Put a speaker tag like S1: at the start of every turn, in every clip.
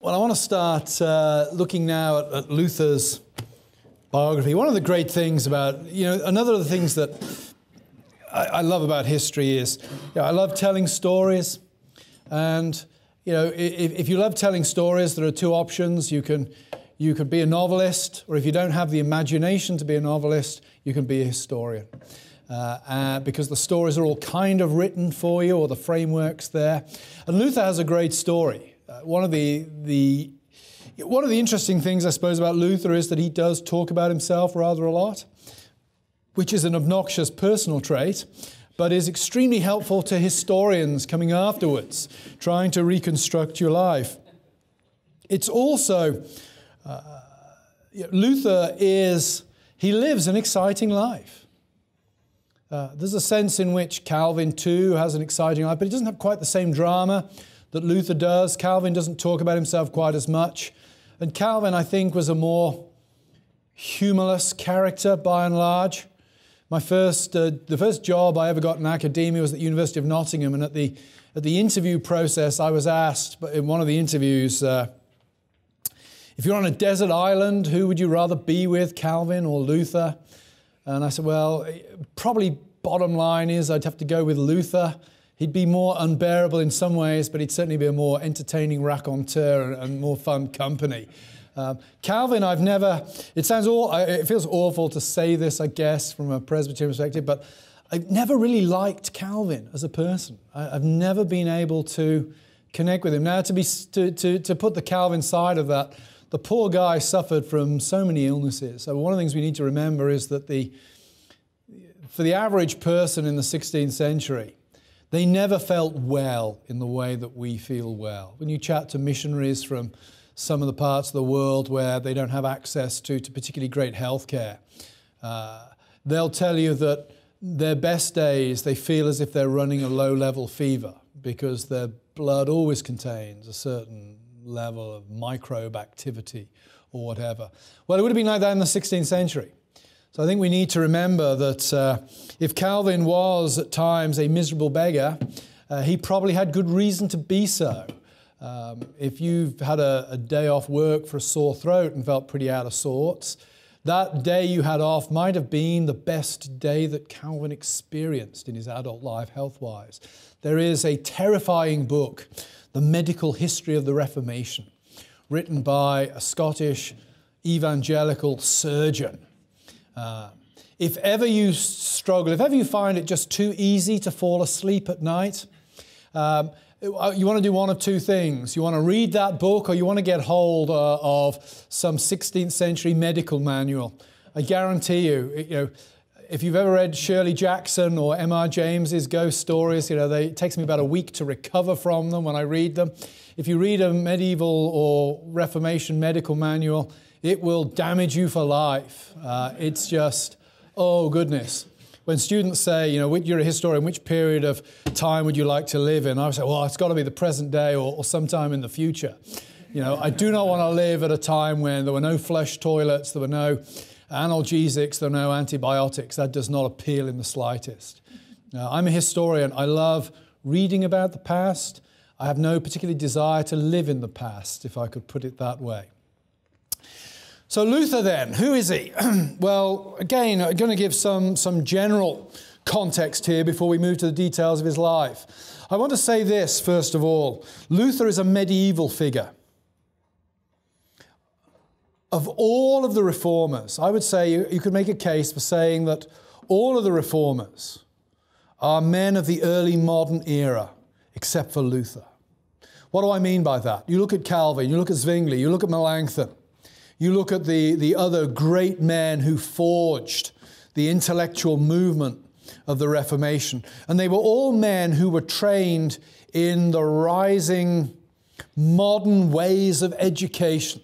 S1: Well, I want to start uh, looking now at, at, Luther's biography. One of the great things about, you know, another of the things that I, I love about history is, you know, I love telling stories. And, you know, if, if, you love telling stories, there are two options. You can, you could be a novelist, or if you don't have the imagination to be a novelist, you can be a historian. Uh, uh, because the stories are all kind of written for you, or the framework's there. And Luther has a great story. Uh, one of the, the one of the interesting things, I suppose, about Luther is that he does talk about himself rather a lot, which is an obnoxious personal trait, but is extremely helpful to historians coming afterwards, trying to reconstruct your life. It's also, uh, Luther is, he lives an exciting life. Uh, there's a sense in which Calvin too has an exciting life, but he doesn't have quite the same drama that Luther does. Calvin doesn't talk about himself quite as much. And Calvin, I think, was a more humorless character by and large. My first, uh, the first job I ever got in academia was at the University of Nottingham, and at the, at the interview process, I was asked but in one of the interviews, uh, if you're on a desert island, who would you rather be with, Calvin or Luther? And I said, well, probably bottom line is I'd have to go with Luther. He'd be more unbearable in some ways, but he'd certainly be a more entertaining raconteur and, more fun company. Um, Calvin, I've never, it sounds all, it feels awful to say this, I guess, from a Presbyterian perspective, but I've never really liked Calvin as a person. I, have never been able to connect with him. Now, to, be, to, to, to put the Calvin side of that, the poor guy suffered from so many illnesses. So, one of the things we need to remember is that the, for the average person in the 16th century, they never felt well in the way that we feel well. When you chat to missionaries from some of the parts of the world where they don't have access to, to particularly great health care, uh, they'll tell you that their best days they feel as if they're running a low level fever because their blood always contains a certain level of microbe activity or whatever. Well, it would have been like that in the 16th century. So I think we need to remember that uh, if Calvin was at times a miserable beggar, uh, he probably had good reason to be so. Um, if you've had a, a, day off work for a sore throat and felt pretty out of sorts, that day you had off might have been the best day that Calvin experienced in his adult life, health wise. There is a terrifying book the Medical History of the Reformation, written by a Scottish evangelical surgeon. Uh, if ever you struggle, if ever you find it just too easy to fall asleep at night, um, you want to do one of two things. You want to read that book or you want to get hold uh, of some 16th century medical manual. I guarantee you, you know, if you've ever read Shirley Jackson or M.R. James's ghost stories, you know, they, it takes me about a week to recover from them when I read them. If you read a medieval or Reformation medical manual, it will damage you for life. Uh, it's just, oh goodness. When students say, you know, you're a historian, which period of time would you like to live in? I say, well, it's got to be the present day or, or sometime in the future. You know, I do not want to live at a time when there were no flush toilets, there were no analgesics, there were no antibiotics. That does not appeal in the slightest. I'm a historian. I love reading about the past. I have no particular desire to live in the past, if I could put it that way. So, Luther, then, who is he? well, again, I'm going to give some, some general context here before we move to the details of his life. I want to say this, first of all Luther is a medieval figure of all of the reformers, I would say you, you could make a case for saying that all of the reformers are men of the early modern era, except for Luther. What do I mean by that? You look at Calvin, you look at Zwingli, you look at Melanchthon, you look at the, the other great men who forged the intellectual movement of the Reformation. And they were all men who were trained in the rising modern ways of education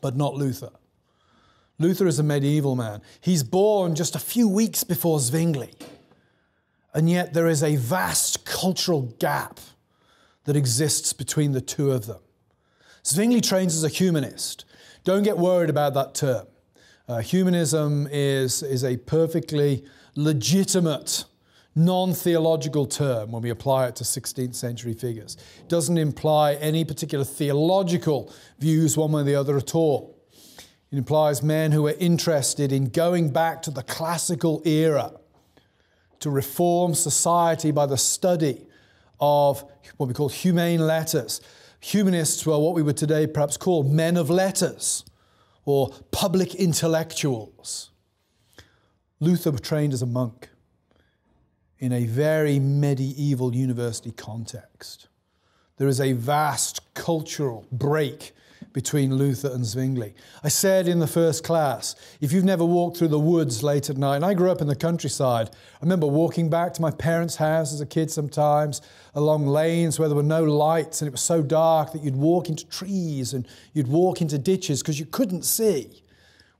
S1: but not Luther. Luther is a medieval man. He's born just a few weeks before Zwingli. And yet there is a vast cultural gap that exists between the two of them. Zwingli trains as a humanist. Don't get worried about that term. Uh, humanism is, is a perfectly legitimate non theological term when we apply it to 16th century figures. It doesn't imply any particular theological views one way or the other at all. It implies men who are interested in going back to the classical era to reform society by the study of what we call humane letters. Humanists were what we would today perhaps call men of letters or public intellectuals. Luther was trained as a monk in a very medieval university context. There is a vast cultural break between Luther and Zwingli. I said in the first class, if you've never walked through the woods late at night, and I grew up in the countryside, I remember walking back to my parents' house as a kid sometimes along lanes where there were no lights and it was so dark that you'd walk into trees and you'd walk into ditches because you couldn't see.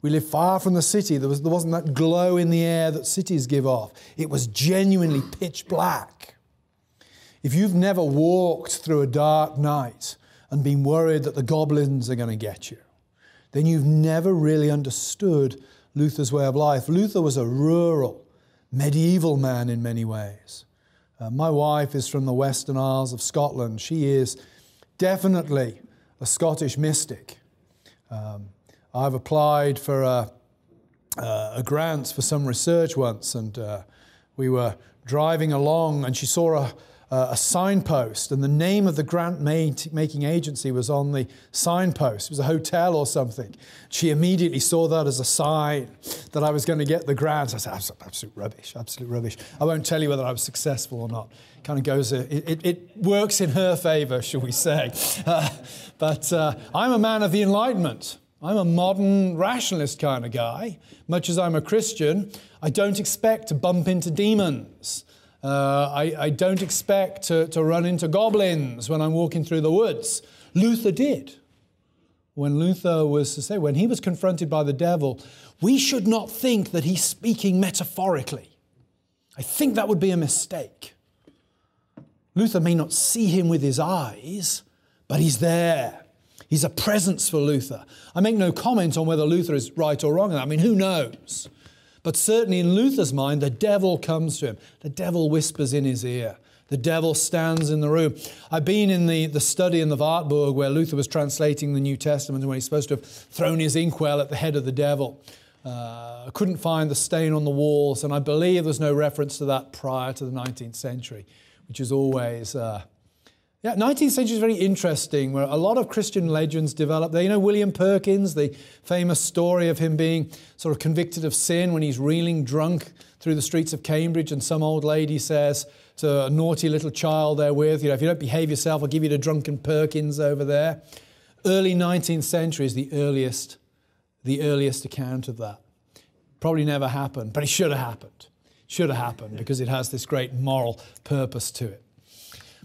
S1: We lived far from the city. There, was, there wasn't that glow in the air that cities give off. It was genuinely pitch black. If you've never walked through a dark night, and been worried that the goblins are going to get you, then you've never really understood Luther's way of life. Luther was a rural, medieval man in many ways. Uh, my wife is from the Western Isles of Scotland. She is definitely a Scottish mystic. Um, I've applied for a, uh, a, grant for some research once, and uh, we were driving along, and she saw a, uh, a signpost, and the name of the grant making agency was on the signpost. It was a hotel or something. She immediately saw that as a sign that I was going to get the grant. I said, absolute, absolute rubbish, absolute rubbish. I won't tell you whether I was successful or not. Kind of goes, uh, it, it, it works in her favor, shall we say. Uh, but uh, I'm a man of the Enlightenment. I'm a modern rationalist kind of guy. Much as I'm a Christian, I don't expect to bump into demons. Uh, I, I, don't expect to, to run into goblins when I'm walking through the woods. Luther did. When Luther was to say, when he was confronted by the devil, we should not think that he's speaking metaphorically. I think that would be a mistake. Luther may not see him with his eyes, but he's there. He's a presence for Luther. I make no comment on whether Luther is right or wrong. I mean, who knows? But certainly in Luther's mind, the devil comes to him. The devil whispers in his ear. The devil stands in the room. I've been in the, the study in the Wartburg where Luther was translating the New Testament when he's supposed to have thrown his inkwell at the head of the devil. Uh, I couldn't find the stain on the walls, and I believe there's no reference to that prior to the 19th century, which is always uh, yeah, 19th century is very interesting, where a lot of Christian legends develop there. You know, William Perkins, the famous story of him being sort of convicted of sin when he's reeling drunk through the streets of Cambridge, and some old lady says to a naughty little child there with, you know, if you don't behave yourself, I'll give you to drunken Perkins over there. Early 19th century is the earliest, the earliest account of that. Probably never happened, but it should have happened. Should have happened because it has this great moral purpose to it.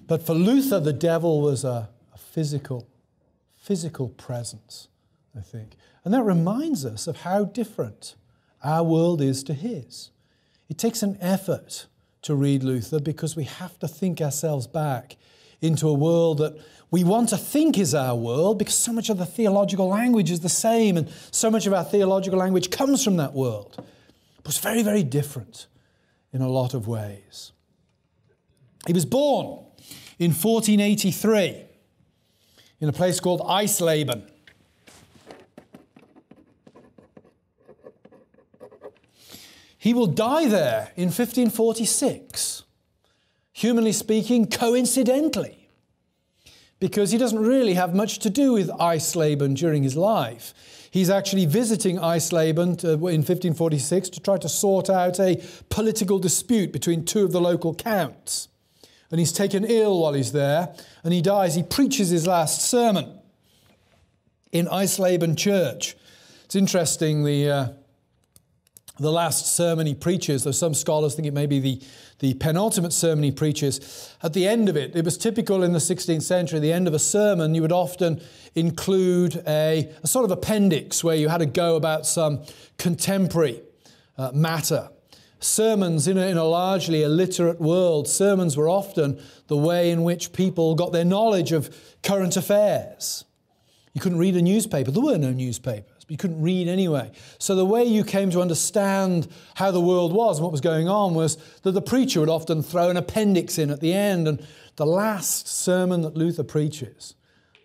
S1: But for Luther, the devil was a, a physical, physical presence, I think. And that reminds us of how different our world is to his. It takes an effort to read Luther because we have to think ourselves back into a world that we want to think is our world because so much of the theological language is the same and so much of our theological language comes from that world. But it's very, very different in a lot of ways. He was born in 1483 in a place called Eisleben. He will die there in 1546, humanly speaking, coincidentally, because he doesn't really have much to do with Eisleben during his life. He's actually visiting Eisleben in 1546 to try to sort out a political dispute between two of the local counts and he's taken ill while he's there, and he dies. He preaches his last sermon in Eisleben Church. It's interesting, the, uh, the last sermon he preaches, though some scholars think it may be the, the penultimate sermon he preaches, at the end of it, it was typical in the 16th century, the end of a sermon, you would often include a, a sort of appendix where you had to go about some contemporary uh, matter sermons in a, in a largely illiterate world, sermons were often the way in which people got their knowledge of current affairs. You couldn't read a newspaper. There were no newspapers. but you couldn't read anyway. So the way you came to understand how the world was and what was going on was that the preacher would often throw an appendix in at the end. And the last sermon that Luther preaches,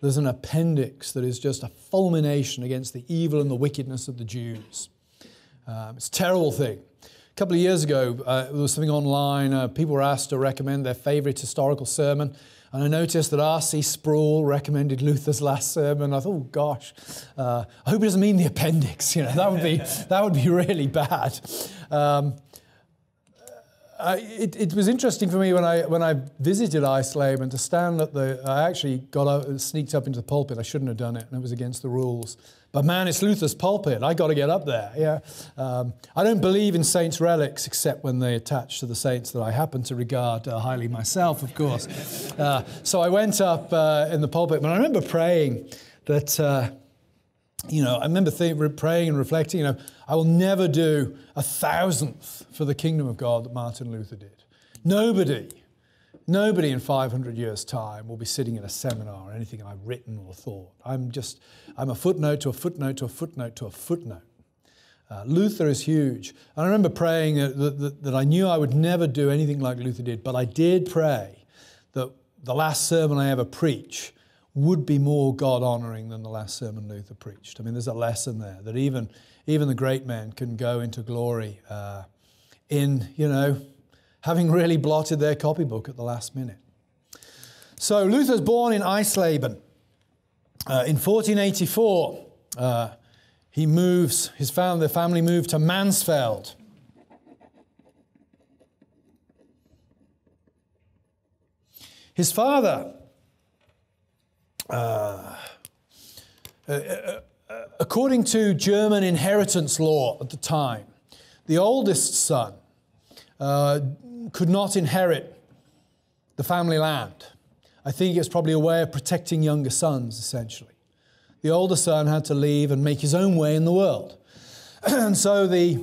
S1: there's an appendix that is just a fulmination against the evil and the wickedness of the Jews. Um, it's a terrible thing. A couple of years ago, uh, there was something online. Uh, people were asked to recommend their favorite historical sermon. And I noticed that R.C. Sproul recommended Luther's last sermon. I thought, oh gosh, uh, I hope it doesn't mean the appendix. You know, that would be that would be really bad. Um, It, it, was interesting for me when I when I visited Eisleben to stand at the. I actually got out, sneaked up into the pulpit. I shouldn't have done it, and it was against the rules. But man, it's Luther's pulpit. I got to get up there. Yeah, um, I don't believe in saints' relics except when they attach to the saints that I happen to regard uh, highly myself, of course. Uh, so I went up uh, in the pulpit, and I remember praying that. You know, I remember praying and reflecting. You know, I will never do a thousandth for the kingdom of God that Martin Luther did. Nobody Nobody in 500 years' time will be sitting in a seminar or anything I've written or thought. I'm just, I'm a footnote to a footnote to a footnote to a footnote. Uh, Luther is huge. And I remember praying that, that, that I knew I would never do anything like Luther did, but I did pray that the last sermon I ever preach would be more God honoring than the last sermon Luther preached. I mean, there's a lesson there that even, even the great men can go into glory uh, in, you know, having really blotted their copybook at the last minute. So Luther's born in Eisleben. Uh, in 1484, uh, he moves, his family, the family moved to Mansfeld. His father, uh, uh, uh according to German inheritance law at the time, the oldest son uh, could not inherit the family land. I think it's probably a way of protecting younger sons, essentially. The older son had to leave and make his own way in the world. and so the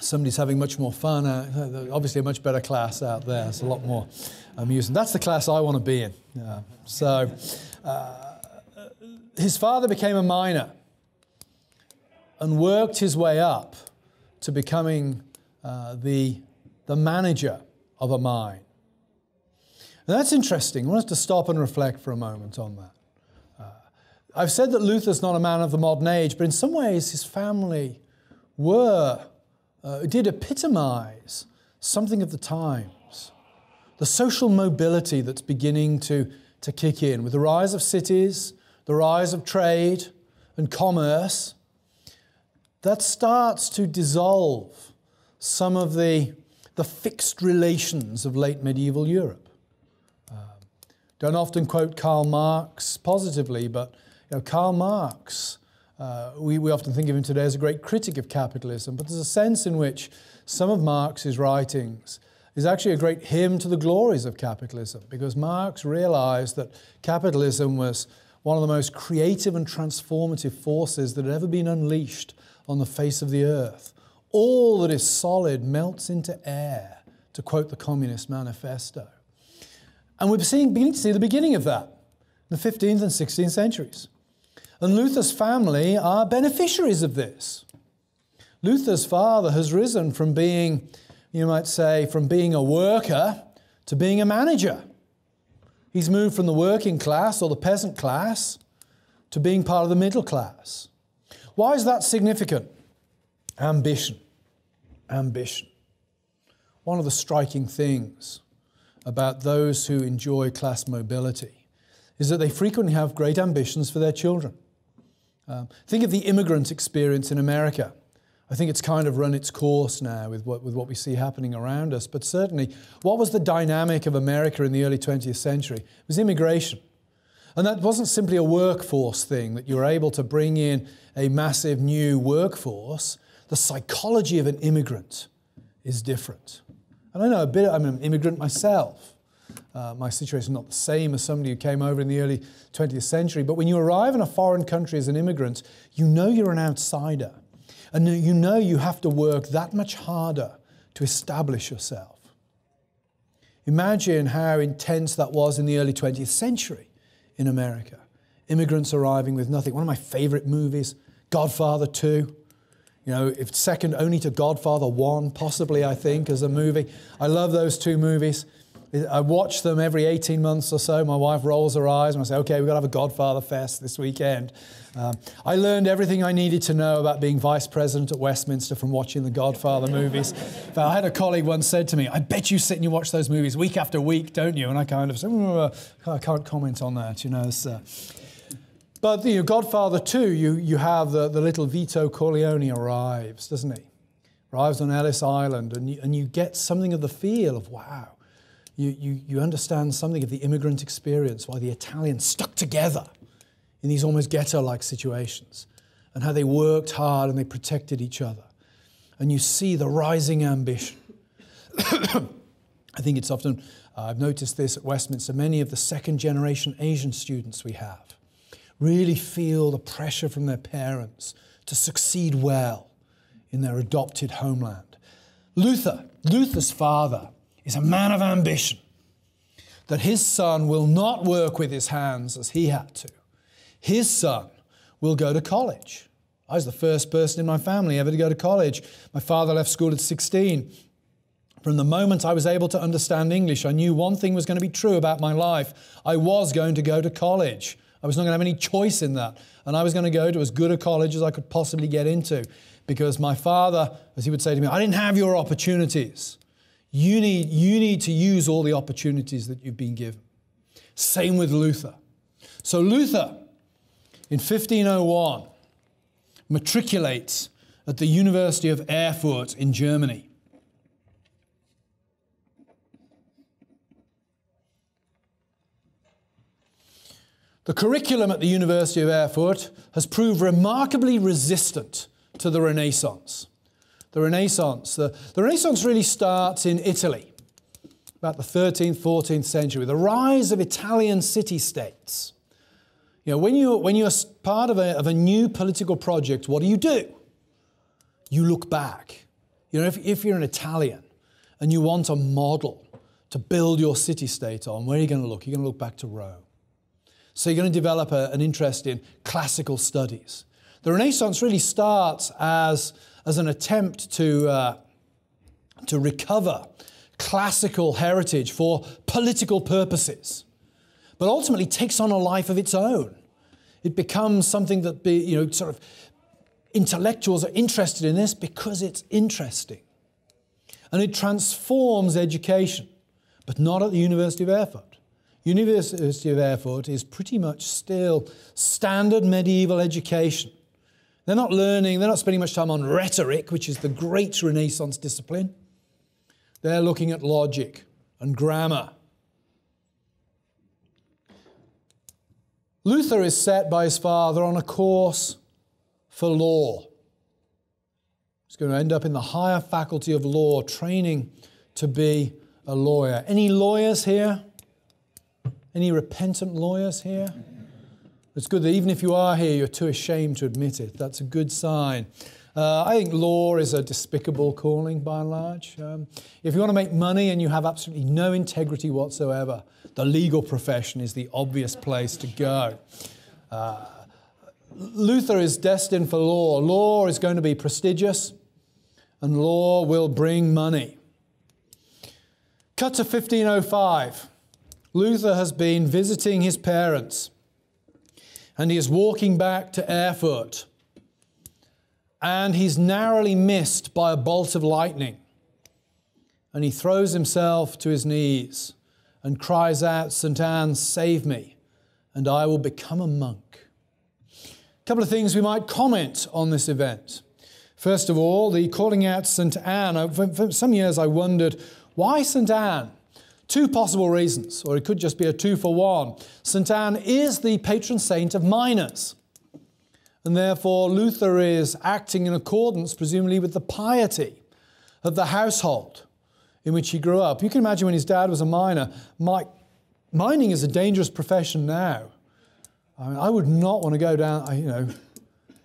S1: somebody's having much more fun. Uh, obviously, a much better class out there. It's a lot more amusing. That's the class I want to be in. So, uh, his father became a miner and worked his way up to becoming uh, the the manager of a mine. And that's interesting. I want us to stop and reflect for a moment on that. Uh, I've said that Luther's not a man of the modern age, but in some ways his family were, uh, did epitomize something of the times. The social mobility that's beginning to, to kick in with the rise of cities, the rise of trade and commerce, that starts to dissolve some of the the fixed relations of late medieval Europe. Um, don't often quote Karl Marx positively, but you know, Karl Marx, uh, we, we often think of him today as a great critic of capitalism, but there's a sense in which some of Marx's writings is actually a great hymn to the glories of capitalism, because Marx realized that capitalism was one of the most creative and transformative forces that had ever been unleashed on the face of the earth. All that is solid melts into air, to quote the Communist Manifesto. And we're seeing, beginning to see the beginning of that in the 15th and 16th centuries. And Luther's family are beneficiaries of this. Luther's father has risen from being, you might say, from being a worker to being a manager. He's moved from the working class or the peasant class to being part of the middle class. Why is that significant? Ambition. Ambition. One of the striking things about those who enjoy class mobility is that they frequently have great ambitions for their children. Um, think of the immigrant experience in America. I think it's kind of run its course now with what, with what we see happening around us. But certainly, what was the dynamic of America in the early 20th century? It was immigration. And that wasn't simply a workforce thing, that you were able to bring in a massive new workforce the psychology of an immigrant is different. And I know a bit, I'm an immigrant myself. Uh, my situation is not the same as somebody who came over in the early 20th century, but when you arrive in a foreign country as an immigrant, you know you're an outsider. And you know you have to work that much harder to establish yourself. Imagine how intense that was in the early 20th century in America. immigrants arriving with nothing. One of my favorite movies, Godfather 2. You know, if second only to Godfather 1, possibly, I think, as a movie. I love those two movies. I watch them every 18 months or so. My wife rolls her eyes and I say, okay, we've got to have a Godfather Fest this weekend. Um, I learned everything I needed to know about being vice president at Westminster from watching the Godfather movies. But I had a colleague once said to me, I bet you sit and you watch those movies week after week, don't you? And I kind of said, I can't comment on that, you know. Uh, but you know, Godfather 2, you, you have the, the little Vito Corleone arrives, doesn't he? Arrives on Ellis Island, and you, and you get something of the feel of, wow, you, you, you understand something of the immigrant experience, why the Italians stuck together in these almost ghetto like situations, and how they worked hard and they protected each other. And you see the rising ambition. I think it's often, uh, I've noticed this at Westminster, many of the second generation Asian students we have really feel the pressure from their parents to succeed well in their adopted homeland. Luther, Luther's father, is a man of ambition, that his son will not work with his hands as he had to. His son will go to college. I was the first person in my family ever to go to college. My father left school at 16. From the moment I was able to understand English, I knew one thing was going to be true about my life. I was going to go to college. I was not going to have any choice in that. And I was going to go to as good a college as I could possibly get into because my father, as he would say to me, I didn't have your opportunities. You need, you need to use all the opportunities that you've been given. Same with Luther. So Luther, in 1501, matriculates at the University of Erfurt in Germany. The curriculum at the University of Erfurt has proved remarkably resistant to the Renaissance the Renaissance. The, the Renaissance really starts in Italy, about the 13th, 14th century, the rise of Italian city states. You know, when, you, when you're part of a, of a new political project, what do you do? You look back. You know, if, if you're an Italian and you want a model to build your city state on, where are you going to look? You're going to look back to Rome. So you're going to develop a, an interest in classical studies. The Renaissance really starts as as an attempt to, uh, to recover classical heritage for political purposes, but ultimately takes on a life of its own. It becomes something that be, you know, sort of intellectuals are interested in this because it's interesting. And it transforms education, but not at the University of Erfurt. University of Erfurt is pretty much still standard medieval education they're not learning, they're not spending much time on rhetoric, which is the great Renaissance discipline. They're looking at logic and grammar. Luther is set by his father on a course for law. He's going to end up in the higher faculty of law, training to be a lawyer. Any lawyers here? Any repentant lawyers here? It's good that even if you are here, you're too ashamed to admit it. That's a good sign. Uh, I think law is a despicable calling by and large. Um, if you want to make money and you have absolutely no integrity whatsoever, the legal profession is the obvious place to go. Uh, Luther is destined for law. Law is going to be prestigious, and law will bring money. Cut to 1505. Luther has been visiting his parents and he is walking back to Erfurt. And he's narrowly missed by a bolt of lightning. And he throws himself to his knees and cries out, St. Anne, save me, and I will become a monk. A couple of things we might comment on this event. First of all, the calling out St. Anne. For some years I wondered, why St. Anne? Two possible reasons, or it could just be a two for one. St. Anne is the patron saint of miners, and therefore Luther is acting in accordance, presumably, with the piety of the household in which he grew up. You can imagine when his dad was a miner, mining is a dangerous profession now. I, mean, I would not want to go down, you know,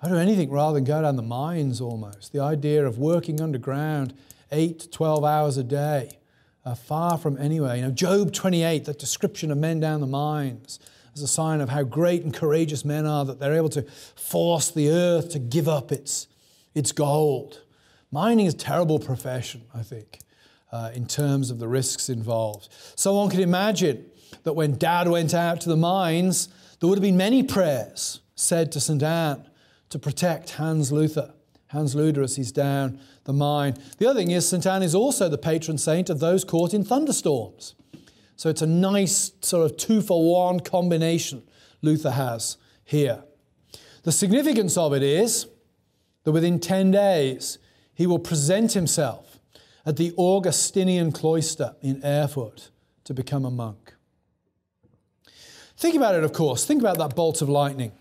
S1: I do anything rather than go down the mines almost. The idea of working underground eight to 12 hours a day uh, far from anywhere. You know, Job 28, that description of men down the mines as a sign of how great and courageous men are that they're able to force the earth to give up its, its gold. Mining is a terrible profession, I think, uh, in terms of the risks involved. So one could imagine that when Dad went out to the mines, there would have been many prayers said to St. Anne to protect Hans Luther. Hans Luther as he's down the mine. The other thing is, St. Anne is also the patron saint of those caught in thunderstorms. So it's a nice sort of two for one combination Luther has here. The significance of it is that within 10 days, he will present himself at the Augustinian cloister in Erfurt to become a monk. Think about it, of course. Think about that bolt of lightning.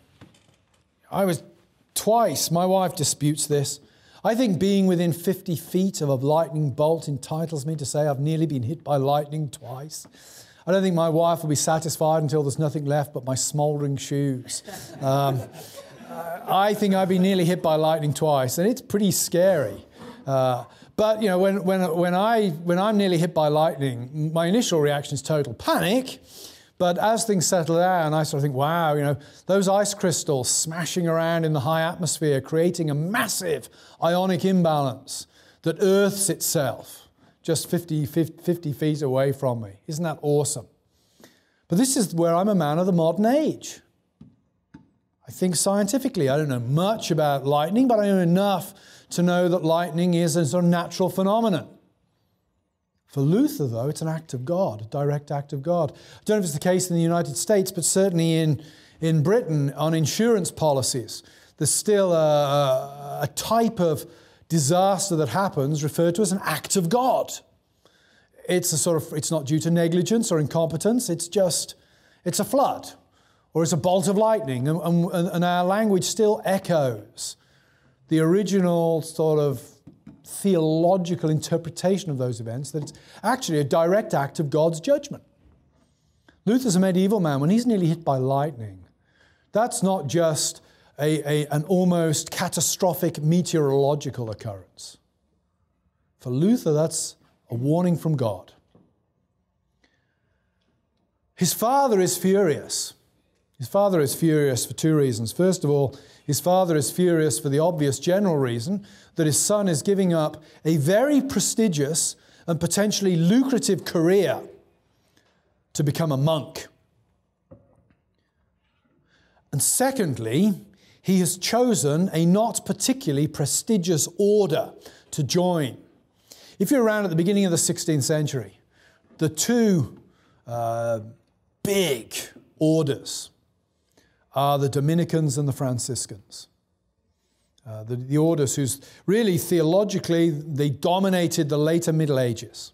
S1: I was twice, my wife disputes this. I think being within 50 feet of a lightning bolt entitles me to say I've nearly been hit by lightning twice. I don't think my wife will be satisfied until there's nothing left but my smouldering shoes. Um, I think I've been nearly hit by lightning twice, and it's pretty scary. Uh, but you know, when, when, when, I, when I'm nearly hit by lightning, my initial reaction is total panic. But as things settle down, I sort of think, wow, you know, those ice crystals smashing around in the high atmosphere, creating a massive ionic imbalance that earths itself just 50, 50 feet away from me. Isn't that awesome? But this is where I'm a man of the modern age. I think scientifically, I don't know much about lightning, but I know enough to know that lightning is a sort of natural phenomenon. For Luther, though, it's an act of God, a direct act of God. I don't know if it's the case in the United States, but certainly in, in Britain on insurance policies, there's still a, a type of disaster that happens referred to as an act of God. It's a sort of, it's not due to negligence or incompetence, it's just, it's a flood or it's a bolt of lightning. And, and, and our language still echoes the original sort of theological interpretation of those events that it's actually a direct act of God's judgment. Luther's a medieval man. When he's nearly hit by lightning, that's not just a, a, an almost catastrophic meteorological occurrence. For Luther, that's a warning from God. His father is furious. His father is furious for two reasons. First of all, his father is furious for the obvious general reason that his son is giving up a very prestigious and potentially lucrative career to become a monk. And secondly, he has chosen a not particularly prestigious order to join. If you're around at the beginning of the 16th century, the two uh, big orders are the Dominicans and the Franciscans. Uh, the, the orders who's really theologically they dominated the later Middle Ages.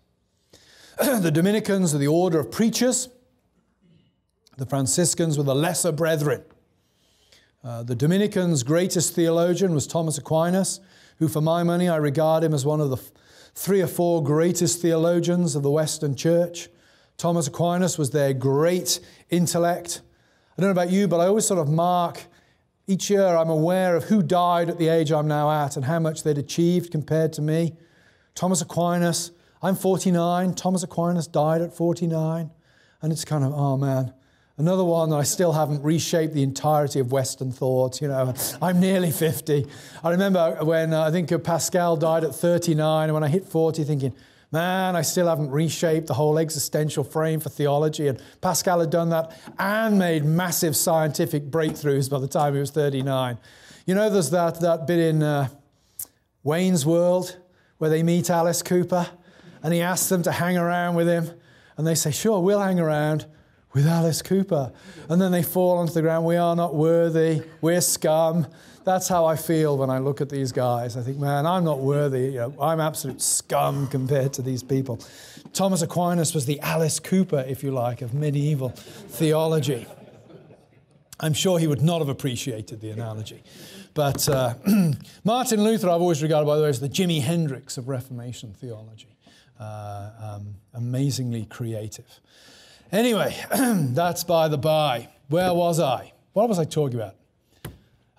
S1: the Dominicans are the order of preachers. The Franciscans were the lesser brethren. Uh, the Dominicans' greatest theologian was Thomas Aquinas, who, for my money, I regard him as one of the three or four greatest theologians of the Western Church. Thomas Aquinas was their great intellect. I don't know about you, but I always sort of mark each year, I'm aware of who died at the age I'm now at and how much they'd achieved compared to me. Thomas Aquinas, I'm 49. Thomas Aquinas died at 49. And it's kind of, oh man, another one that I still haven't reshaped the entirety of Western thought. You know, I'm nearly 50. I remember when uh, I think Pascal died at 39, and when I hit 40, thinking, Man, I still haven't reshaped the whole existential frame for theology. And Pascal had done that and made massive scientific breakthroughs by the time he was 39. You know, there's that, that bit in uh, Wayne's World where they meet Alice Cooper and he asks them to hang around with him. And they say, Sure, we'll hang around with Alice Cooper. And then they fall onto the ground. We are not worthy. We're scum. That's how I feel when I look at these guys. I think, man, I'm not worthy. You know, I'm absolute scum compared to these people. Thomas Aquinas was the Alice Cooper, if you like, of medieval theology. I'm sure he would not have appreciated the analogy. But uh, Martin Luther, I've always regarded, by the way, as the Jimi Hendrix of Reformation theology. Uh, um, amazingly creative. Anyway, that's by the by. Where was I? What was I talking about?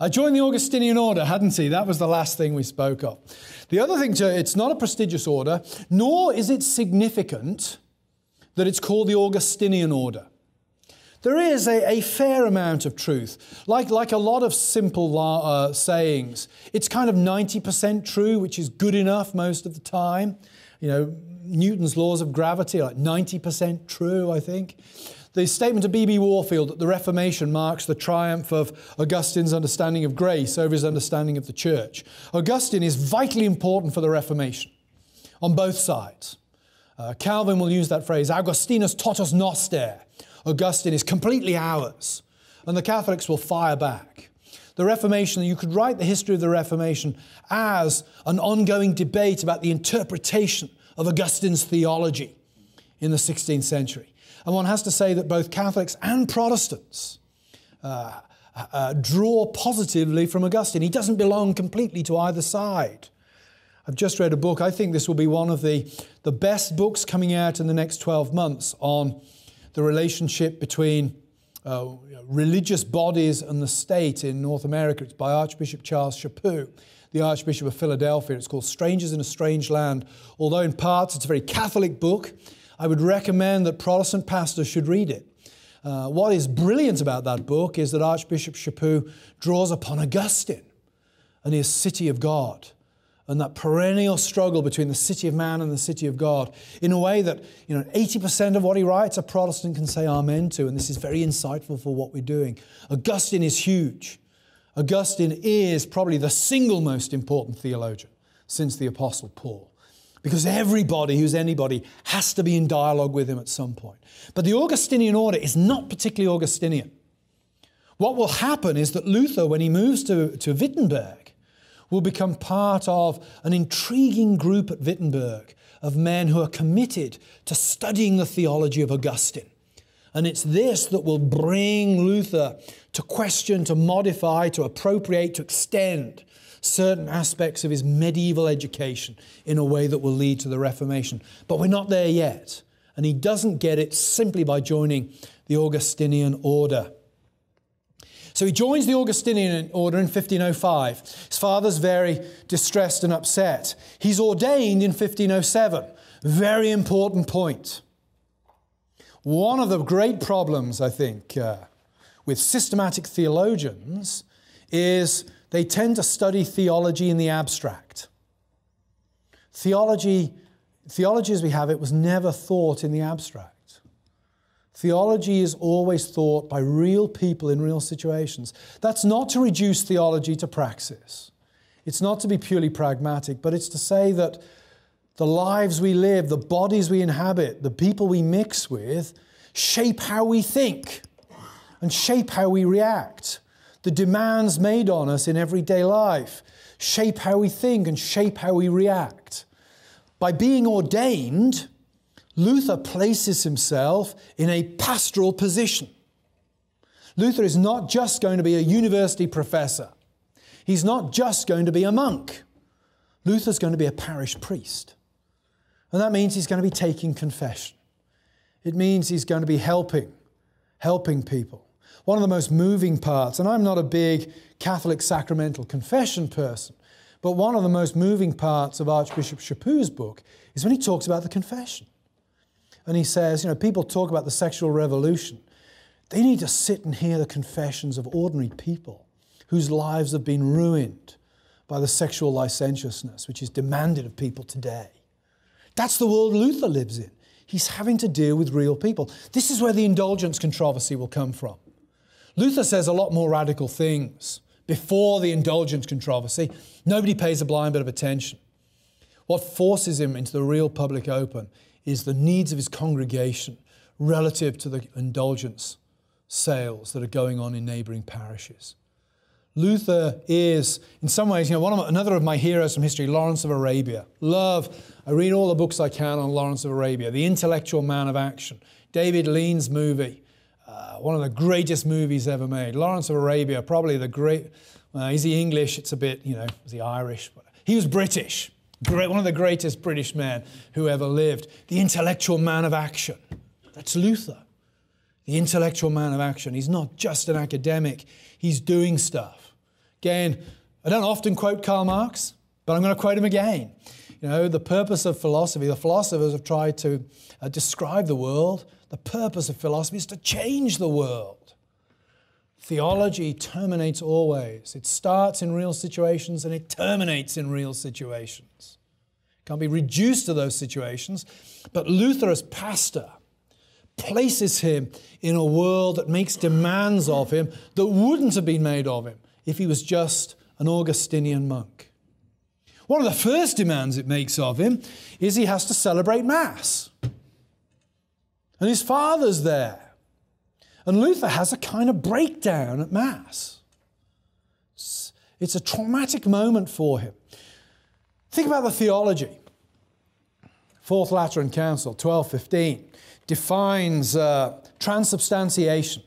S1: I joined the Augustinian order, hadn't he? That was the last thing we spoke of. The other thing, to, it's not a prestigious order, nor is it significant that it's called the Augustinian order. there is a, a, fair amount of truth. Like, like a lot of simple uh, sayings, it's kind of 90% true, which is good enough most of the time. You know, Newton's laws of gravity are like 90% true, I think. The statement of B.B. Warfield that the Reformation marks the triumph of Augustine's understanding of grace over his understanding of the church. Augustine is vitally important for the Reformation on both sides. Uh, Calvin will use that phrase, Augustinus totus noster. Augustine is completely ours. And the Catholics will fire back. The Reformation, you could write the history of the Reformation as an ongoing debate about the interpretation of Augustine's theology in the 16th century. And one has to say that both Catholics and Protestants uh, uh, draw positively from Augustine. He doesn't belong completely to either side. I've just read a book. I think this will be one of the, the best books coming out in the next 12 months on the relationship between uh, religious bodies and the state in North America. It's by Archbishop Charles Chaput, the Archbishop of Philadelphia. It's called Strangers in a Strange Land. Although in parts it's a very Catholic book, I would recommend that Protestant pastors should read it. Uh, what is brilliant about that book is that Archbishop Chaput draws upon Augustine and his city of God and that perennial struggle between the city of man and the city of God in a way that you know 80% of what he writes a Protestant can say amen to and this is very insightful for what we're doing. Augustine is huge. Augustine is probably the single most important theologian since the apostle Paul. Because everybody who's anybody has to be in dialogue with him at some point. But the Augustinian order is not particularly Augustinian. What will happen is that Luther, when he moves to, to Wittenberg, will become part of an intriguing group at Wittenberg of men who are committed to studying the theology of Augustine. And it's this that will bring Luther to question, to modify, to appropriate, to extend certain aspects of his medieval education in a way that will lead to the Reformation. But we're not there yet. And he doesn't get it simply by joining the Augustinian order. So he joins the Augustinian order in 1505. His father's very distressed and upset. He's ordained in 1507. Very important point. One of the great problems, I think, uh, with systematic theologians is they tend to study theology in the abstract. Theology, theology as we have it, was never thought in the abstract. Theology is always thought by real people in real situations. That's not to reduce theology to praxis. It's not to be purely pragmatic, but it's to say that the lives we live, the bodies we inhabit, the people we mix with, shape how we think and shape how we react the demands made on us in everyday life shape how we think and shape how we react. By being ordained, Luther places himself in a pastoral position. Luther is not just going to be a university professor. He's not just going to be a monk. Luther's going to be a parish priest. And that means he's going to be taking confession. It means he's going to be helping, helping people one of the most moving parts, and I'm not a big Catholic sacramental confession person, but one of the most moving parts of Archbishop Chaput's book is when he talks about the confession. And he says, you know, people talk about the sexual revolution. They need to sit and hear the confessions of ordinary people whose lives have been ruined by the sexual licentiousness which is demanded of people today. That's the world Luther lives in. He's having to deal with real people. This is where the indulgence controversy will come from. Luther says a lot more radical things before the indulgence controversy. Nobody pays a blind bit of attention. What forces him into the real public open is the needs of his congregation relative to the indulgence sales that are going on in neighboring parishes. Luther is, in some ways, you know, one of my, another of my heroes from history, Lawrence of Arabia. Love, I read all the books I can on Lawrence of Arabia, the intellectual man of action. David Lean's movie, one of the greatest movies ever made. Lawrence of Arabia, probably the great. Uh, is he English? It's a bit, you know, is he Irish? He was British. Great, one of the greatest British men who ever lived. The intellectual man of action. That's Luther. The intellectual man of action. He's not just an academic, he's doing stuff. Again, I don't often quote Karl Marx, but I'm going to quote him again. You know, the purpose of philosophy, the philosophers have tried to uh, describe the world the purpose of philosophy is to change the world. Theology terminates always. It starts in real situations and it terminates in real situations. It can't be reduced to those situations. But Luther, as pastor, places him in a world that makes demands of him that wouldn't have been made of him if he was just an Augustinian monk. One of the first demands it makes of him is he has to celebrate Mass. And his father's there. And Luther has a kind of breakdown at Mass. It's, it's a traumatic moment for him. Think about the theology. Fourth Lateran Council, 1215, defines uh, transubstantiation.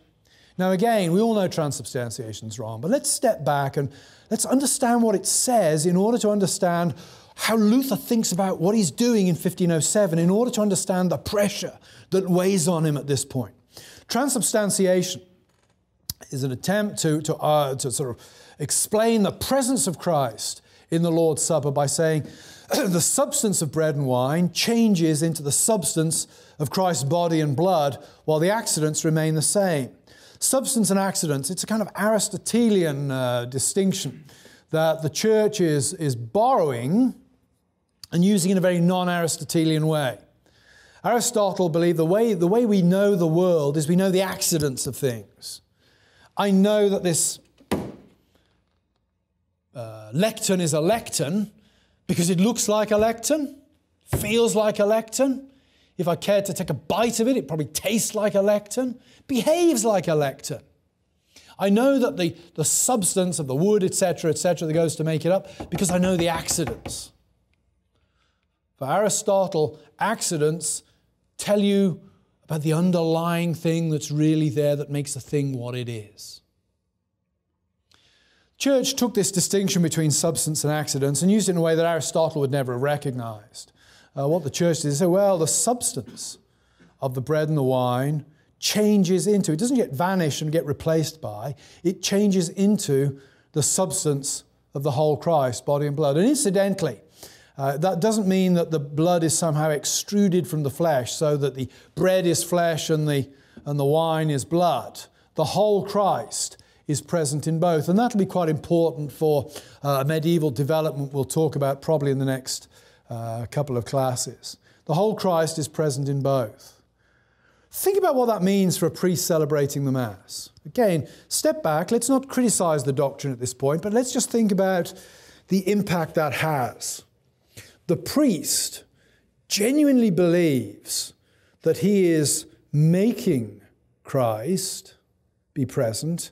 S1: Now, again, we all know transubstantiation is wrong, but let's step back and let's understand what it says in order to understand how Luther thinks about what he's doing in 1507, in order to understand the pressure that weighs on him at this point. Transubstantiation is an attempt to, to, uh, to sort of explain the presence of Christ in the Lord's Supper by saying the substance of bread and wine changes into the substance of Christ's body and blood while the accidents remain the same. Substance and accidents, it's a kind of Aristotelian uh, distinction that the church is, is borrowing and using in a very non Aristotelian way. Aristotle believed the way, the way we know the world is we know the accidents of things. I know that this uh, lectern is a lectern because it looks like a lectern, feels like a lectern. If I cared to take a bite of it, it probably tastes like a lectern, behaves like a lectern. I know that the, the substance of the wood, etc., etc., that goes to make it up because I know the accidents. For Aristotle, accidents tell you about the underlying thing that's really there that makes the thing what it is. Church took this distinction between substance and accidents and used it in a way that Aristotle would never have recognized. Uh, what the church did is say, well, the substance of the bread and the wine changes into, it doesn't get vanished and get replaced by, it changes into the substance of the whole Christ, body and blood. And incidentally, uh, that doesn't mean that the blood is somehow extruded from the flesh so that the bread is flesh and the, and the wine is blood. The whole Christ is present in both. And that'll be quite important for uh, medieval development we'll talk about probably in the next uh, couple of classes. The whole Christ is present in both. Think about what that means for a priest celebrating the Mass. Again, step back. Let's not criticize the doctrine at this point, but let's just think about the impact that has the priest genuinely believes that he is making Christ be present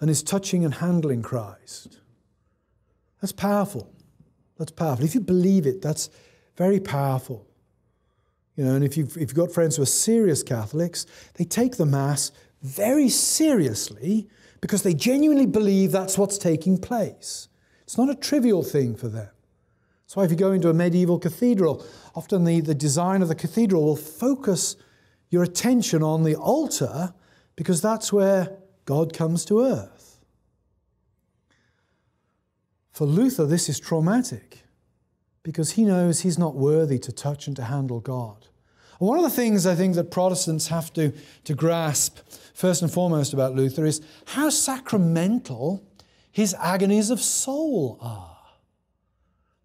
S1: and is touching and handling Christ. That's powerful. That's powerful. If you believe it, that's very powerful. You know, and if you've, if you've got friends who are serious Catholics, they take the Mass very seriously because they genuinely believe that's what's taking place. It's not a trivial thing for them. That's why if you go into a medieval cathedral, often the, the design of the cathedral will focus your attention on the altar because that's where God comes to earth. For Luther, this is traumatic because he knows he's not worthy to touch and to handle God. And one of the things I think that Protestants have to, to grasp, first and foremost, about Luther is how sacramental his agonies of soul are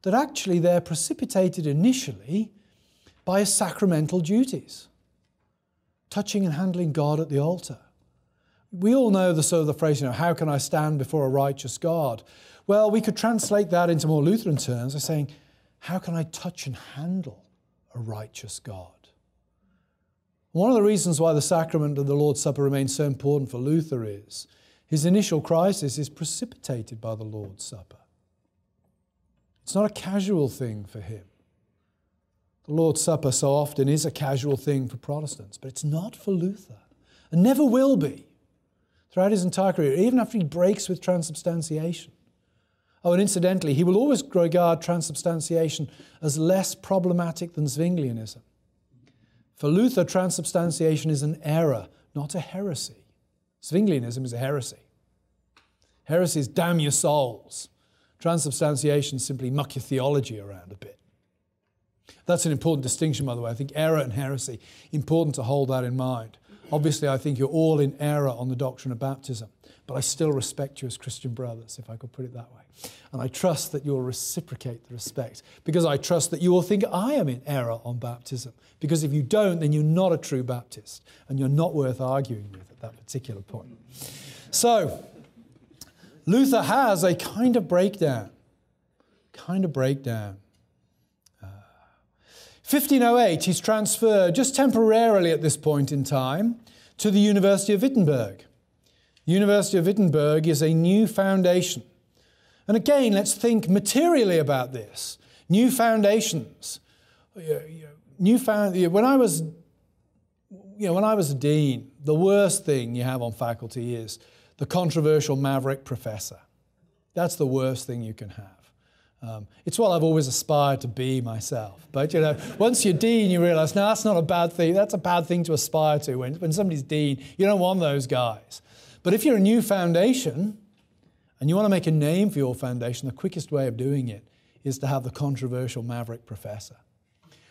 S1: that actually they're precipitated initially by sacramental duties, touching and handling God at the altar. We all know the sort of the phrase, you know, how can I stand before a righteous God? Well, we could translate that into more Lutheran terms by saying, how can I touch and handle a righteous God? One of the reasons why the sacrament of the Lord's Supper remains so important for Luther is his initial crisis is precipitated by the Lord's Supper. It's not a casual thing for him. The Lord's Supper so often is a casual thing for Protestants, but it's not for Luther, and never will be throughout his entire career, even after he breaks with transubstantiation. Oh, and incidentally, he will always regard transubstantiation as less problematic than Zwinglianism. For Luther, transubstantiation is an error, not a heresy. Zwinglianism is a heresy. Heresy is damn your souls. Transubstantiation simply muck your theology around a bit. That's an important distinction, by the way. I think error and heresy, important to hold that in mind. Obviously, I think you're all in error on the doctrine of baptism, but I still respect you as Christian brothers, if I could put it that way. And I trust that you'll reciprocate the respect because I trust that you will think I am in error on baptism. Because if you don't, then you're not a true Baptist and you're not worth arguing with at that particular point. So, Luther has a kind of breakdown, kind of breakdown. Uh, 1508, he's transferred just temporarily at this point in time to the University of Wittenberg. University of Wittenberg is a new foundation. And again, let's think materially about this. New foundations. Uh, new found, when I was, you know, when I was a dean, the worst thing you have on faculty is the controversial maverick professor. That's the worst thing you can have. Um, it's what I've always aspired to be myself. But you know, once you're dean, you realise, no, that's not a bad thing. That's a bad thing to aspire to. When, when somebody's dean, you don't want those guys. But if you're a new foundation and you want to make a name for your foundation, the quickest way of doing it is to have the controversial maverick professor.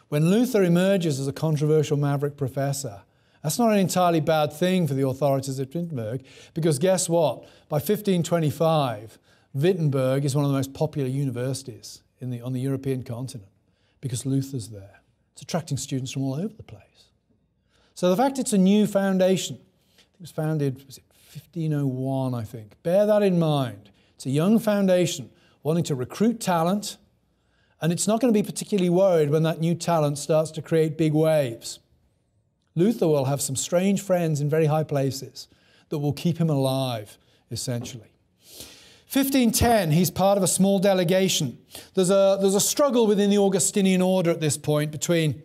S1: When Luther emerges as a controversial maverick professor, that's not an entirely bad thing for the authorities at Wittenberg, because guess what? By 1525, Wittenberg is one of the most popular universities the, on the European continent because Luther's there. It's attracting students from all over the place. So the fact it's a new foundation, it was founded, was it 1501, I think. Bear that in mind. It's a young foundation wanting to recruit talent, and it's not going to be particularly worried when that new talent starts to create big waves. Luther will have some strange friends in very high places that will keep him alive, essentially. 1510, he's part of a small delegation. There's a, there's a struggle within the Augustinian order at this point between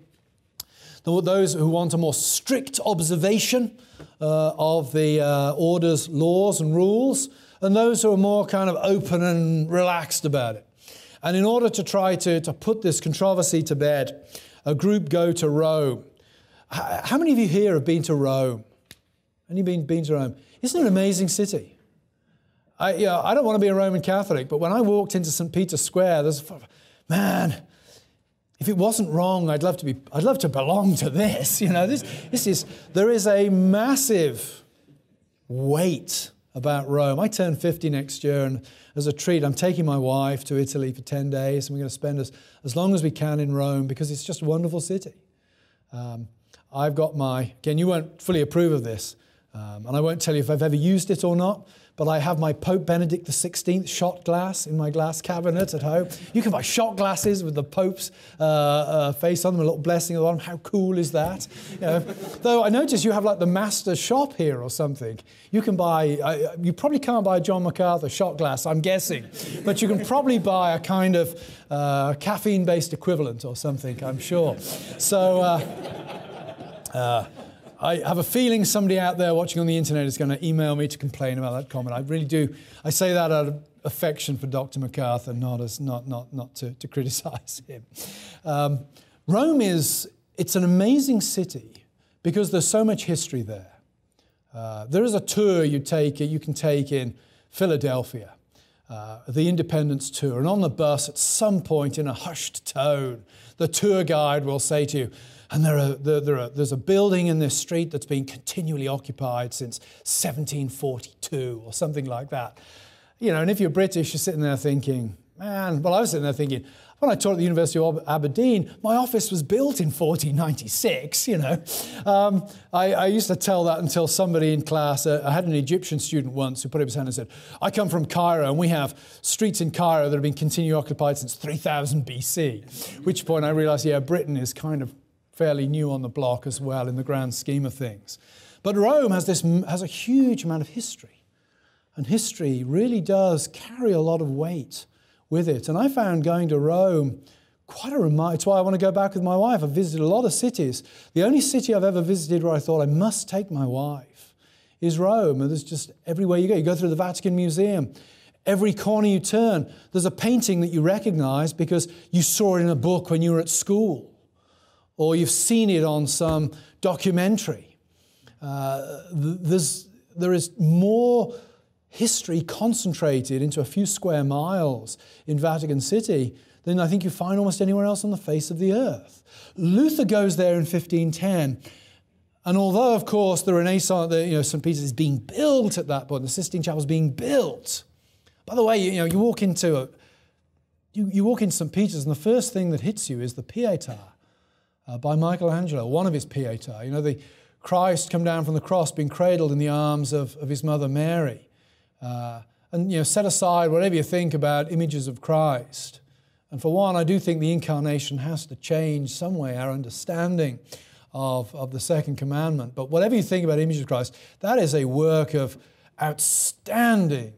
S1: those who want a more strict observation uh, of the uh, order's laws and rules, and those who are more kind of open and relaxed about it. And in order to try to, to put this controversy to bed, a group go to Rome. How many of you here have been to Rome? Any been, been to Rome? Isn't it an amazing city? I, know, I don't want to be a Roman Catholic, but when I walked into St. Peter's Square, there's, man, if it wasn't wrong, I'd love to be, I'd love to belong to this. You know, this, this is, there is a massive weight about Rome. I turn 50 next year, and as a treat, I'm taking my wife to Italy for 10 days, and we're going to spend as, as long as we can in Rome because it's just a wonderful city. Um, I've got my, again, you won't fully approve of this, um, and I won't tell you if I've ever used it or not, but I have my Pope Benedict XVI shot glass in my glass cabinet at home. You can buy shot glasses with the Pope's uh, uh, face on them, a little blessing on them. How cool is that? You know, though I notice you have like the master shop here or something. You can buy, uh, you probably can't buy a John MacArthur shot glass, I'm guessing, but you can probably buy a kind of uh, caffeine based equivalent or something, I'm sure. So, uh, I have a feeling somebody out there watching on the internet is going to email me to complain about that comment. I really do. I say that out of affection for Dr. MacArthur, not as not not not to, to criticize him. Um, Rome is it's an amazing city because there's so much history there. Uh, there is a tour you take you can take in Philadelphia. Uh, the Independence Tour. And on the bus, at some point in a hushed tone, the tour guide will say to you, and there are, there, there are, there's a building in this street that's been continually occupied since 1742 or something like that. You know, and if you're British, you're sitting there thinking, man, well, I was sitting there thinking, when I taught at the University of Aberdeen, my office was built in 1496, you know. Um, I, I, used to tell that until somebody in class, uh, I had an Egyptian student once who put up his hand and said, I come from Cairo and we have streets in Cairo that have been continually occupied since 3000 BC. Which point I realized, yeah, Britain is kind of fairly new on the block as well in the grand scheme of things. But Rome has, this, has a huge amount of history. And history really does carry a lot of weight with it. And I found going to Rome quite a remark. It's why I want to go back with my wife. I've visited a lot of cities. The only city I've ever visited where I thought I must take my wife is Rome. And there's just everywhere you go. You go through the Vatican Museum. Every corner you turn, there's a painting that you recognize because you saw it in a book when you were at school or you've seen it on some documentary. Uh, there's, there is more history concentrated into a few square miles in Vatican City than I think you find almost anywhere else on the face of the earth. Luther goes there in 1510. And although, of course, the Renaissance, the, you know, St. Peter's is being built at that point, the Sistine Chapel is being built. By the way, you, you know, you walk into a, you, you walk into St. Peter's, and the first thing that hits you is the Pietà uh, by Michelangelo, one of his Pietà. You know, the Christ come down from the cross, being cradled in the arms of, of his mother Mary. Uh, and you know, set aside whatever you think about images of Christ. And for one, I do think the incarnation has to change some way our understanding of, of the second commandment. But whatever you think about images of Christ, that is a work of outstanding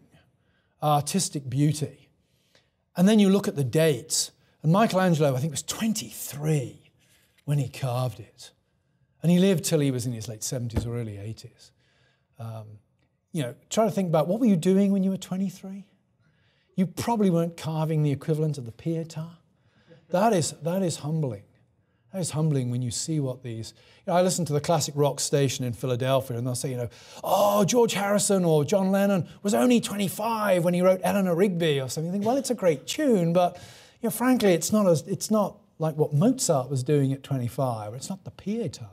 S1: artistic beauty. And then you look at the dates, and Michelangelo, I think, was 23 when he carved it. And he lived till he was in his late 70s or early 80s. Um, you know, try to think about what were you doing when you were 23? You probably weren't carving the equivalent of the Pietà. That is, that is humbling. That is humbling when you see what these. You know, I listen to the classic rock station in Philadelphia, and they'll say, you know, oh, George Harrison or John Lennon was only 25 when he wrote Eleanor Rigby or something. You think, well, it's a great tune, but you know, frankly, it's not as it's not like what Mozart was doing at 25. It's not the Pietà.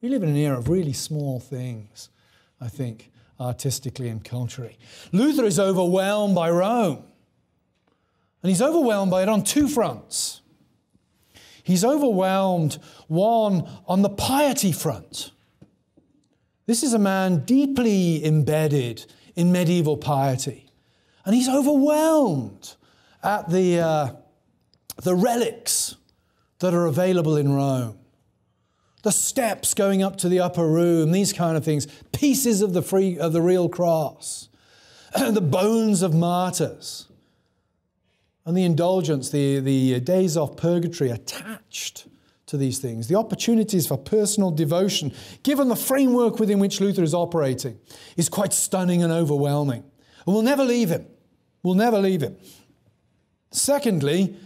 S1: We live in an era of really small things, I think, artistically and culturally. Luther is overwhelmed by Rome, and he's overwhelmed by it on two fronts. He's overwhelmed, one, on the piety front. This is a man deeply embedded in medieval piety. And he's overwhelmed at the, uh, the relics that are available in Rome. The steps going up to the upper room, these kind of things, pieces of the, free, of the real cross, the bones of martyrs and the indulgence, the, the days off purgatory attached to these things, the opportunities for personal devotion, given the framework within which Luther is operating, is quite stunning and overwhelming. And we'll never leave him. We'll never leave him. Secondly,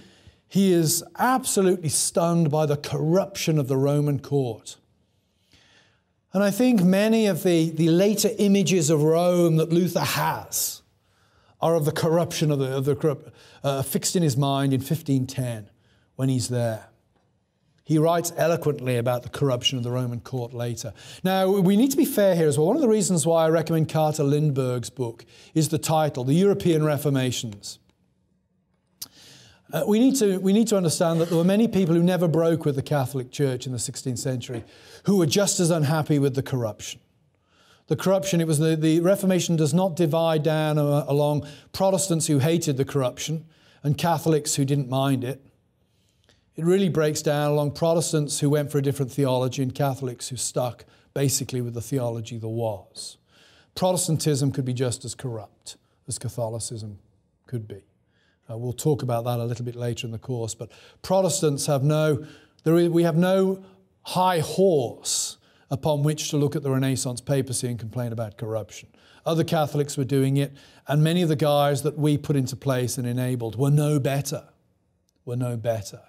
S1: he is absolutely stunned by the corruption of the Roman court. And I think many of the, the later images of Rome that Luther has are of the corruption of the, of the uh, fixed in his mind in 1510 when he's there. He writes eloquently about the corruption of the Roman court later. Now, we need to be fair here as well. One of the reasons why I recommend Carter Lindbergh's book is the title, The European Reformations. Uh, we, need to, we need to understand that there were many people who never broke with the Catholic Church in the 16th century who were just as unhappy with the corruption the corruption. It was the, the Reformation does not divide down uh, along Protestants who hated the corruption and Catholics who didn't mind it. It really breaks down along Protestants who went for a different theology and Catholics who stuck basically with the theology there was. Protestantism could be just as corrupt as Catholicism could be. Uh, we'll talk about that a little bit later in the course, but Protestants have no, there is, we have no high horse upon which to look at the Renaissance papacy and complain about corruption. Other Catholics were doing it, and many of the guys that we put into place and enabled were no better. Were no better.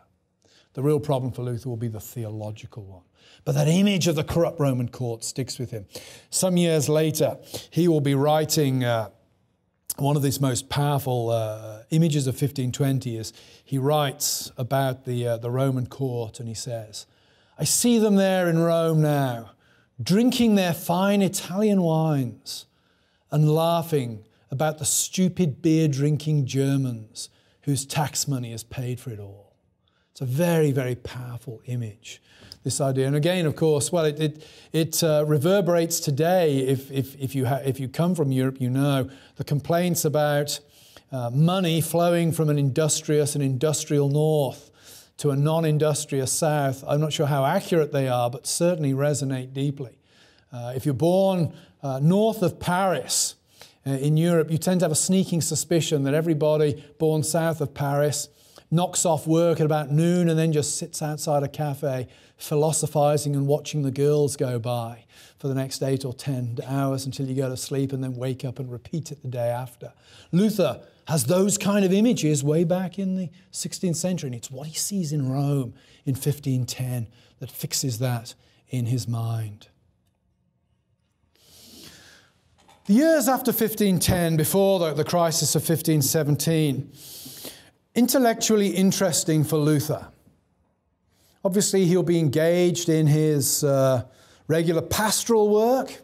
S1: The real problem for Luther will be the theological one. But that image of the corrupt Roman court sticks with him. Some years later, he will be writing uh, one of his most powerful uh, images of 1520 is he writes about the, uh, the Roman court and he says, I see them there in Rome now, drinking their fine Italian wines and laughing about the stupid beer drinking Germans whose tax money has paid for it all. It's a very, very powerful image, this idea. And again, of course, well, it, it, it uh, reverberates today. If, if, if, you if you come from Europe, you know the complaints about uh, money flowing from an industrious and industrial north to a non industrious South, I'm not sure how accurate they are, but certainly resonate deeply. Uh, if you're born uh, north of Paris uh, in Europe, you tend to have a sneaking suspicion that everybody born south of Paris knocks off work at about noon and then just sits outside a cafe philosophizing and watching the girls go by for the next eight or ten hours until you go to sleep and then wake up and repeat it the day after. Luther has those kind of images way back in the 16th century. And it's what he sees in Rome in 1510 that fixes that in his mind. The years after 1510, before the, the crisis of 1517, intellectually interesting for Luther. Obviously, he'll be engaged in his uh, regular pastoral work.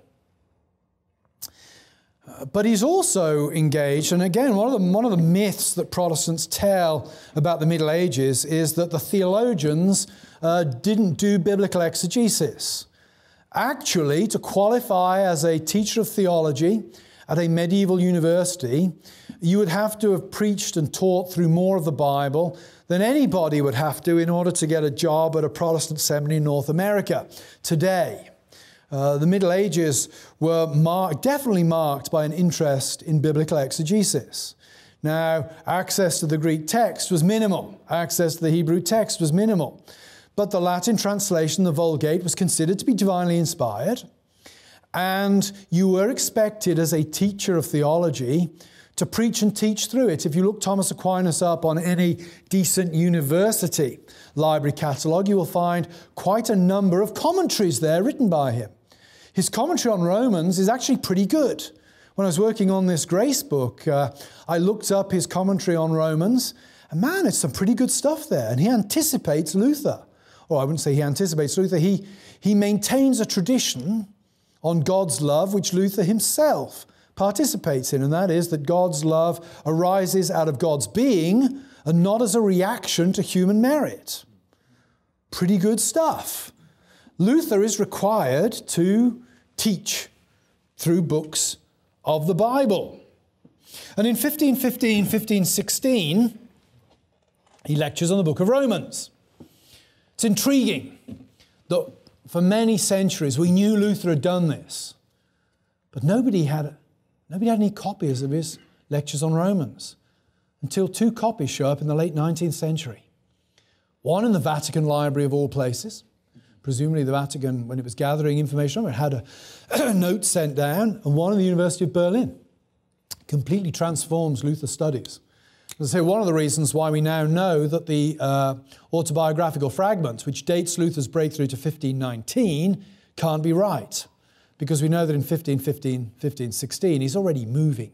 S1: But he's also engaged, and again, one of, the, one of the myths that Protestants tell about the Middle Ages is that the theologians uh, didn't do biblical exegesis. Actually, to qualify as a teacher of theology at a medieval university, you would have to have preached and taught through more of the Bible than anybody would have to in order to get a job at a Protestant seminary in North America today. Uh, the Middle Ages were marked, definitely marked by an interest in biblical exegesis. Now, access to the Greek text was minimal, access to the Hebrew text was minimal. But the Latin translation, the Vulgate, was considered to be divinely inspired. And you were expected as a teacher of theology to preach and teach through it. If you look Thomas Aquinas up on any decent university library catalogue, you will find quite a number of commentaries there written by him. His commentary on Romans is actually pretty good. When I was working on this grace book, uh, I looked up his commentary on Romans, and man, it's some pretty good stuff there. And he anticipates Luther. Or I wouldn't say he anticipates Luther, he, he maintains a tradition on God's love which Luther himself participates in, and that is that God's love arises out of God's being and not as a reaction to human merit. Pretty good stuff. Luther is required to teach through books of the Bible. And in 1515, 1516, he lectures on the book of Romans. It's intriguing that for many centuries we knew Luther had done this, but nobody had Nobody had any copies of his lectures on Romans until two copies show up in the late 19th century. One in the Vatican Library of all places. Presumably, the Vatican, when it was gathering information on it, had a, note sent down, and one in the University of Berlin. Completely transforms Luther's studies. Say, one of the reasons why we now know that the uh, autobiographical fragment, which dates Luther's breakthrough to 1519, can't be right because we know that in 15, 15, 15, 16, he's already moving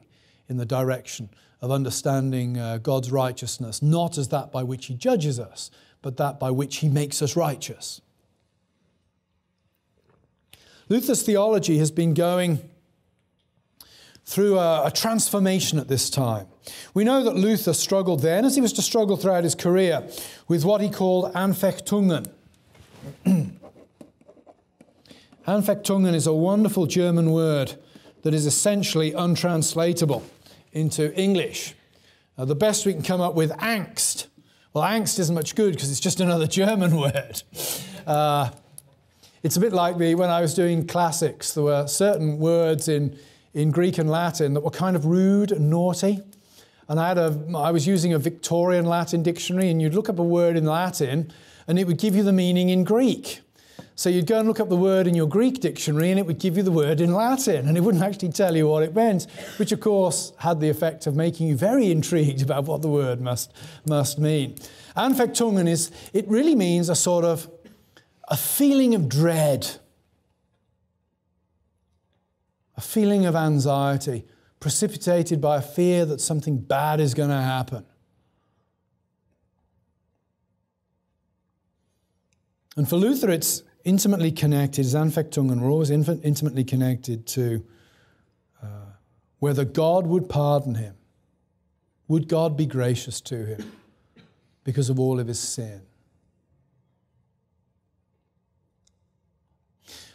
S1: in the direction of understanding uh, God's righteousness, not as that by which he judges us, but that by which he makes us righteous. Luther's theology has been going through a, a, transformation at this time. We know that Luther struggled then, as he was to struggle throughout his career, with what he called Anfechtungen. Anfechtungen is a wonderful German word that is essentially untranslatable into English. Uh, the best we can come up with, angst. Well, angst isn't much good because it's just another German word. Uh, it's a bit like me when I was doing classics. There were certain words in, in Greek and Latin that were kind of rude and naughty. And I, had a, I was using a Victorian Latin dictionary, and you'd look up a word in Latin, and it would give you the meaning in Greek. So you'd go and look up the word in your Greek dictionary and it would give you the word in Latin and it wouldn't actually tell you what it meant, which of course had the effect of making you very intrigued about what the word must, must mean. Anfechtungen is, it really means a sort of a feeling of dread, a feeling of anxiety precipitated by a fear that something bad is going to happen. And for Luther, it's intimately connected, Anfechtungen were always intimately connected to uh, whether God would pardon him. Would God be gracious to him because of all of his sin?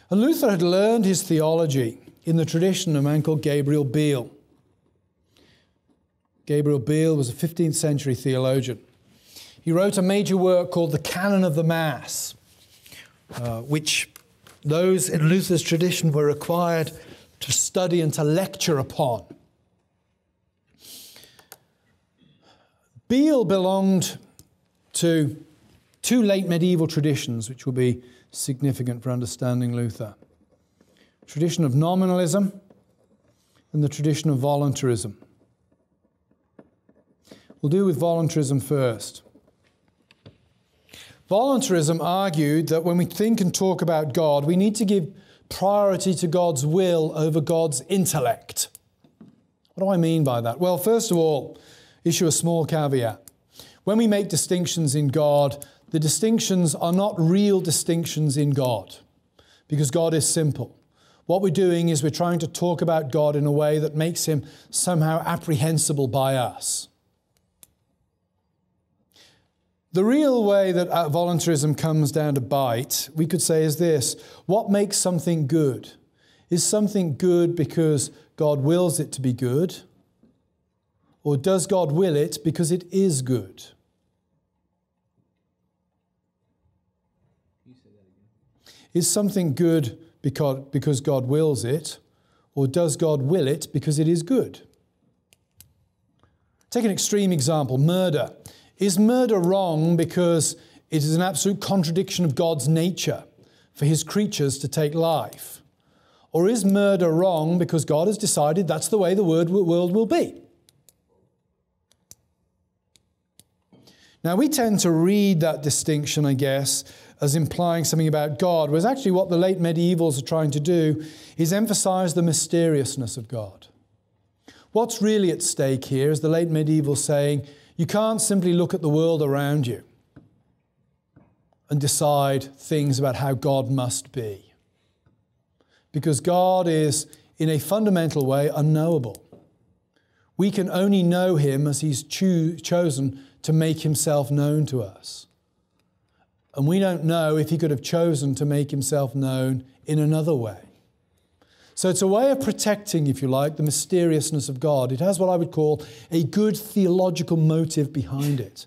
S1: And Luther had learned his theology in the tradition of a man called Gabriel Biel. Gabriel Biel was a 15th century theologian. He wrote a major work called The Canon of the Mass. Uh, which those in Luther's tradition were required to study and to lecture upon. Biel belonged to two late medieval traditions which will be significant for understanding Luther tradition of nominalism and the tradition of voluntarism. We'll do with voluntarism first. Voluntarism argued that when we think and talk about God, we need to give priority to God's will over God's intellect. What do I mean by that? Well, first of all, issue a small caveat. when we make distinctions in God, the distinctions are not real distinctions in God because God is simple. What we're doing is we're trying to talk about God in a way that makes him somehow apprehensible by us. The real way that uh, voluntarism comes down to bite, we could say, is this What makes something good? Is something good because God wills it to be good? Or does God will it because it is good? Is something good because, because God wills it? Or does God will it because it is good? Take an extreme example murder. Is murder wrong because it is an absolute contradiction of God's nature for his creatures to take life? Or is murder wrong because God has decided that's the way the world will be? Now, we tend to read that distinction, I guess, as implying something about God, whereas actually what the late medievals are trying to do is emphasize the mysteriousness of God. What's really at stake here is the late medieval saying you can't simply look at the world around you and decide things about how God must be. Because God is, in a fundamental way, unknowable. We can only know Him as He's cho- chosen to make Himself known to us. And we don't know if He could have chosen to make Himself known in another way. So it's a way of protecting, if you like, the mysteriousness of God. It has what I would call a good theological motive behind it.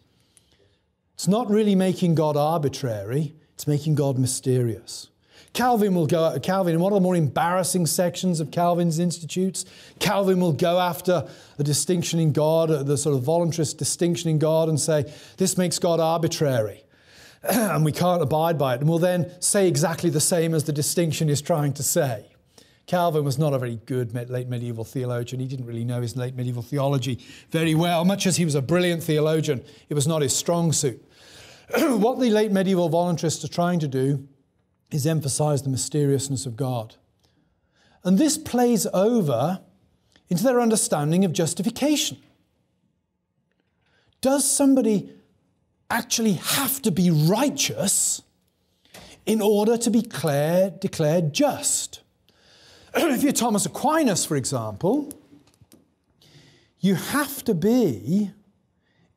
S1: It's not really making God arbitrary, it's making God mysterious. Calvin will go Calvin in one of the more embarrassing sections of Calvin's institutes. Calvin will go after a distinction in God, uh, the sort of voluntarist distinction in God, and say this makes God arbitrary, and we can't abide by it. And will then say exactly the same as the distinction is trying to say. Calvin was not a very good late medieval theologian. He didn't really know his late medieval theology very well. Much as he was a brilliant theologian, it was not his strong suit. what the late medieval voluntarists are trying to do is emphasize the mysteriousness of God. And this plays over into their understanding of justification. Does somebody actually have to be righteous in order to be declared, declared just? If you're Thomas Aquinas, for example, you have to be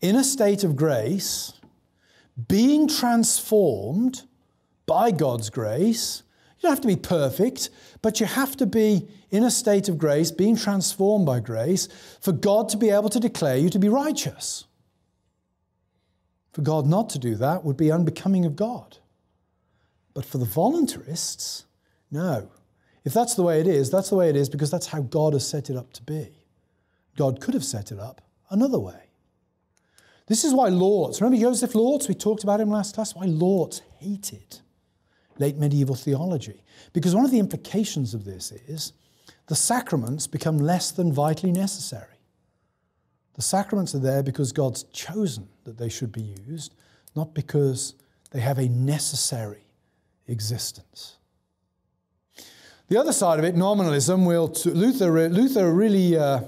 S1: in a state of grace, being transformed by God's grace. You don't have to be perfect, but you have to be in a state of grace, being transformed by grace, for God to be able to declare you to be righteous. For God not to do that would be unbecoming of God. But for the voluntarists, no. If that's the way it is, that's the way it is because that's how God has set it up to be. God could have set it up another way. This is why Lortz, remember Joseph Lortz, we talked about him last class, why Lortz hated late medieval theology. Because one of the implications of this is the sacraments become less than vitally necessary. The sacraments are there because God's chosen that they should be used, not because they have a necessary existence. The other side of it, nominalism, will Luther, Luther really, uh,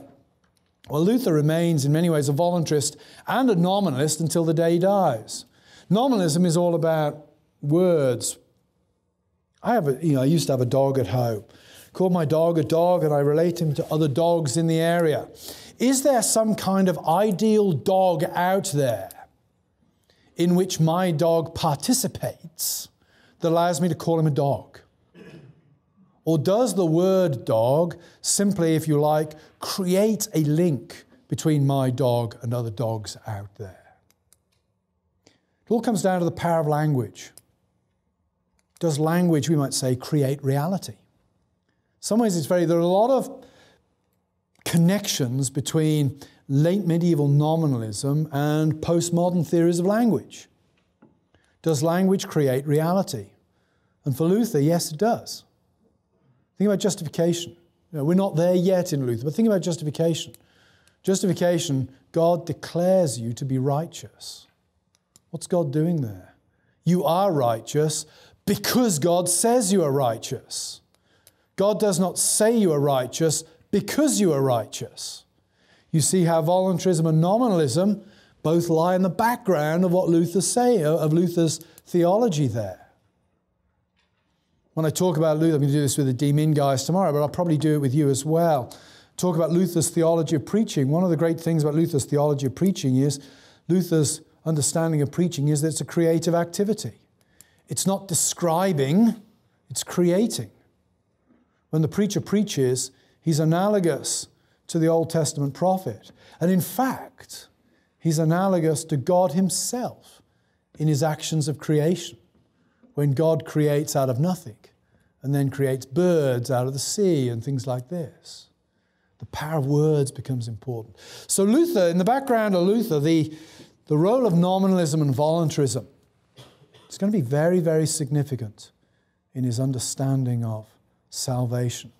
S1: well, Luther remains in many ways a voluntarist and a nominalist until the day he dies. Nominalism is all about words. I have a, you know, I used to have a dog at home. Called my dog a dog, and I relate him to other dogs in the area. Is there some kind of ideal dog out there in which my dog participates that allows me to call him a dog? Or does the word dog simply, if you like, create a link between my dog and other dogs out there? It all comes down to the power of language. Does language, we might say, create reality? In some ways, it's very, there are a lot of connections between late medieval nominalism and postmodern theories of language. Does language create reality? And for Luther, yes, it does. Think about justification. You know, we're not there yet in Luther, but think about justification. Justification, God declares you to be righteous. What's God doing there? You are righteous because God says you are righteous. God does not say you are righteous because you are righteous. You see how voluntarism and nominalism both lie in the background of what Luther's saying, of Luther's theology there. When I talk about Luther, I'm going to do this with the D Min guys tomorrow, but I'll probably do it with you as well. Talk about Luther's theology of preaching. One of the great things about Luther's theology of preaching is Luther's understanding of preaching is that it's a creative activity. It's not describing, it's creating. When the preacher preaches, he's analogous to the Old Testament prophet. And in fact, he's analogous to God himself in his actions of creation. When God creates out of nothing and then creates birds out of the sea and things like this. The power of words becomes important. So, Luther, in the background of Luther, the, the role of nominalism and voluntarism is going to be very, very significant in his understanding of salvation.